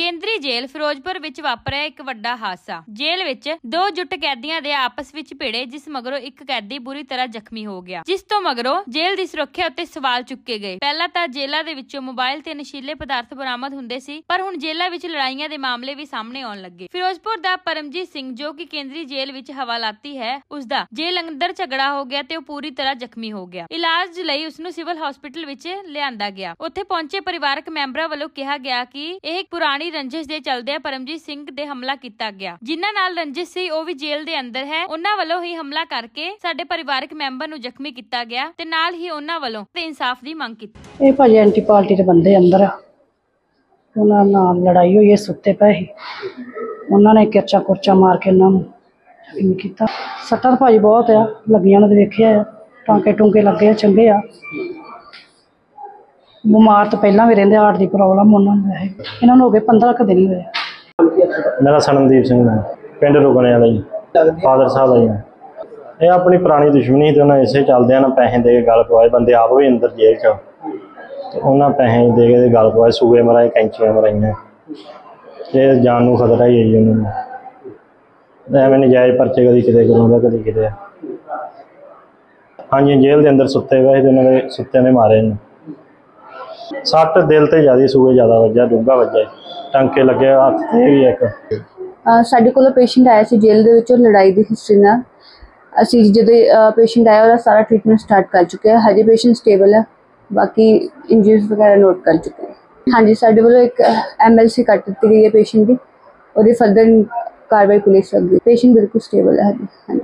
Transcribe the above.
ਕੇਂਦਰੀ ਜੇਲ੍ਹ ਫਿਰੋਜ਼ਪੁਰ ਵਿੱਚ ਵਾਪਰਿਆ ਇੱਕ ਵੱਡਾ ਹਾਦਸਾ। ਜੇਲ੍ਹ ਵਿੱਚ ਦੋ ਜੁੱਟ ਕੈਦੀਆਂ ਦੇ ਆਪਸ ਵਿੱਚ ਭਿੜੇ, ਜਿਸ ਮਗਰੋਂ ਇੱਕ ਕੈਦੀ ਬੁਰੀ ਤਰ੍ਹਾਂ ਜ਼ਖਮੀ ਹੋ ਗਿਆ। ਜਿਸ ਤੋਂ ਮਗਰੋਂ ਜੇਲ੍ਹ ਦੀ ਸੁਰੱਖਿਆ ਉੱਤੇ ਸਵਾਲ ਚੁੱਕੇ ਗਏ। ਪਹਿਲਾਂ ਤਾਂ ਜੇਲ੍ਹਾਂ ਦੇ ਵਿੱਚੋਂ ਮੋਬਾਈਲ ਤੇ ਨਸ਼ੀਲੇ ਪਦਾਰਥ ਬਰਾਮਦ ਹੁੰਦੇ ਸੀ, ਪਰ ਹੁਣ ਜੇਲ੍ਹਾਂ ਵਿੱਚ ਲੜਾਈਆਂ ਦੇ ਮਾਮਲੇ ਵੀ ਸਾਹਮਣੇ ਆਉਣ ਲੱਗੇ। ਫਿਰੋਜ਼ਪੁਰ ਦਾ ਪਰਮਜੀਤ ਸਿੰਘ, ਜੋ ਕਿ ਕੇਂਦਰੀ ਜੇਲ੍ਹ ਵਿੱਚ ਹਵਾਲਾਤੀ ਹੈ, ਉਸ ਦਾ ਜੇਲ੍ਹ ਅੰਦਰ ਝਗੜਾ ਹੋ ਗਿਆ ਤੇ ਉਹ ਪੂਰੀ ਤਰ੍ਹਾਂ ਜ਼ਖਮੀ ਹੋ ਗਿਆ। ਇਲਾਜ ਲਈ ਉਸ ਨੂੰ ਸਿਵਲ ਹਸਪੀਟਲ ਵਿੱਚ ਲਿਆਂਦਾ ਗਿਆ। ਉੱਥੇ ਪਹੁੰਚੇ ਪਰਿਵਾਰਕ ਮੈਂਬਰਾਂ ਵੱਲੋਂ ਕਿਹਾ ਗਿਆ ਕਿ ਇਹ ਪੁਰਾਣੀ ਪੁਰਾਣੀ ਰੰਜਿਸ਼ ਦੇ ਚਲਦਿਆਂ ਪਰਮਜੀਤ ਸਿੰਘ ਦੇ ਹਮਲਾ ਕੀਤਾ ਗਿਆ। ਜਿਨ੍ਹਾਂ ਨਾਲ ਰੰਜਿਸ਼ ਸੀ, ਉਹ ਵੀ ਜੇਲ੍ਹ ਦੇ ਅੰਦਰ ਹੈ। ਉਹਨਾਂ ਵੱਲੋਂ ਹੀ ਹਮਲਾ ਕਰਕੇ ਸਾਡੇ ਪਰਿਵਾਰਕ ਮੈਂਬਰ ਨੂੰ ਜ਼ਖਮੀ ਕੀਤਾ ਗਿਆ ਤੇ ਨਾਲ ਹੀ ਉਹਨਾਂ ਵੱਲੋਂ ਤੇ ਇਨਸਾਫ ਦੀ ਮੰਗ ਕੀਤੀ। ਇਹ ਭਾਜੀ ਐਂਟੀ ਪਾਰਟੀ ਦੇ ਬੰਦੇ ਅੰਦਰ ਉਹਨਾਂ ਨਾਲ ਲੜਾਈ ਹੋਈ ਹੈ ਸੁੱਤੇ ਪਏ ਸੀ। ਉਹਨਾਂ ਨੇ ਕਿਰਚਾ ਕੁਰਚਾ ਮਾਰ ਕੇ ਉਹਨਾਂ ਨੂੰ ਜ਼ਖਮੀ ਕੀਤਾ। ਸੱਟਾਂ ਭਾਜੀ ਬਹੁਤ ਆ, ਲੱਗੀਆਂ ਨੇ ਵੇਖਿਆ ਆ। ਟਾਂਕੇ ਟੁੰਕੇ ਲੱਗੇ ਚੰਗੇ ਆ। ਬਿਮਾਰ ਤਾਂ ਪਹਿਲਾਂ ਵੀ ਰਹਿੰਦੇ, ਹਾਰਟ ਦੀ ਪ੍ਰੋਬਲਮ ਉਹਨਾਂ ਨੂੰ ਹੈ। ਇਹਨਾਂ ਨੂੰ ਹੋ ਗਏ 15 ਕੁ ਦਿਨ ਹੀ ਹੋਏ ਮੇਰਾ ਸਨਮਦੀਪ ਸਿੰਘ ਹੈ, ਪਿੰਡ ਰੁਕਣੇ ਵਾਲਾ ਜੀ, ਫਾਦਰ ਸਾਹਿਬ ਆ ਜੀ। ਇਹ ਆਪਣੀ ਪੁਰਾਣੀ ਦੁਸ਼ਮਣੀ ਤੇ ਉਹਨਾਂ ਇਸੇ ਚੱਲਦਿਆਂ ਨਾ, ਪੈਸੇ ਦੇ ਕੇ ਗੱਲ ਪਵਾਏ, ਬੰਦੇ ਆਪ ਵੀ ਅੰਦਰ ਜੇਲ੍ਹ ਚ। ਤੇ ਉਹਨਾਂ ਪੈਸੇ ਦੇ ਕੇ ਗੱਲ ਪਵਾਏ, ਸੂਏ ਮਰਾਏ, ਕੈਂਚੀਆਂ ਮਰਾਈਆਂ। ਤੇ ਜਾਨ ਨੂੰ ਖਤਰਾ ਹੀ ਹੈ ਜੀ ਉਹਨਾਂ ਨੂੰ। ਐਵੇਂ ਨਜਾਇਜ਼ ਪਰਚੇ ਕਦੀ ਕਿਤੇ ਕਰਾਉਂਦਾ, ਕਦੀ ਕਿਤੇ। ਹਾਂਜੀ, ਜੇਲ੍ਹ ਦੇ ਅੰਦਰ ਸੁੱਤੇ ਪਏ ਤੇ ਉਹਨਾਂ ਦੇ ਸੁੱਤਿਆਂ ਨੇ ਮਾਰੇ ਨੇ। ਸੱਟ ਦਿਲ ਤੇ ਜ਼ਿਆਦਾ, ਸੂਏ ਜ਼ਿਆਦਾ ਵੱਜਿਆ, ਡੂੰਘਾ ਵੱਜਿਆ ਟਾਂਕੇ ਲੱਗੇ, ਹੱਥ ਤੇ ਵੀ ਇੱਕ। ਅਹ ਸਾਡੇ ਕੋਲ ਪੇਸ਼ੈਂਟ ਆਇਆ ਸੀ ਜੇਲ੍ਹ ਦੇ ਵਿੱਚੋਂ ਲੜਾਈ ਦੀ ਹਿਸਟਰੀ ਨਾਲ। ਅਸੀਂ ਜਦੋਂ ਪੇਸ਼ੈਂਟ ਆਇਆ, ਉਹਦਾ ਸਾਰਾ ਟ੍ਰੀਟਮੈਂਟ ਸਟਾਰਟ ਕਰ ਚੁੱਕੇ ਹਾਂ। ਹਜੇ ਪੇਸ਼ੈਂਟ ਸਟੇਬਲ ਹੈ। ਬਾਕੀ ਇੰਜਰੀਜ਼ ਵਗੈਰਾ ਨੋਟ ਕਰ ਚੁੱਕੇ ਹਾਂ। ਹਾਂਜੀ, ਸਾਡੇ ਵੱਲੋਂ ਇੱਕ ਐਮਐਲਸੀ ਕੱਟ ਦਿੱਤੀ ਗਈ ਹੈ ਪੇਸ਼ੈਂਟ ਦੀ। ਉਹਦੀ ਫਰਦਰ ਕਾਰਵਾਈ ਪੁਲਿਸ ਅੱਗੇ। ਪੇਸ਼ੈਂਟ ਬਿਲਕੁਲ ਸਟੇਬਲ ਹੈ ਹਜੇ। ਹਾਂਜੀ।